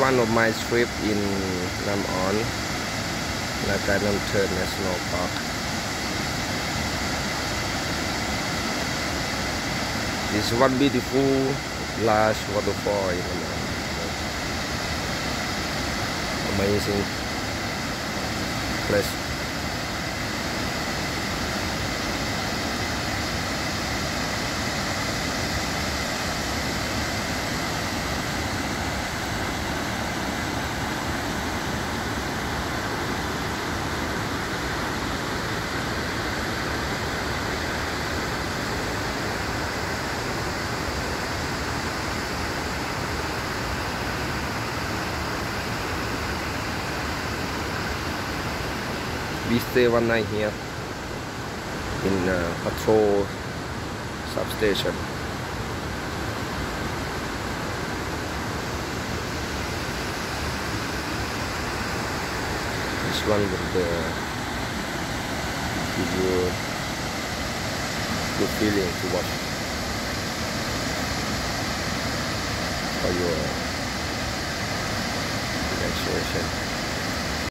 one of my trip in Nam On, Naga Nam Theun National Park. This one beautiful large waterfall in Nam On. Amazing place. We stay one night here in uh, patrol substation. This one will uh, give you good feeling to watch. For your relaxation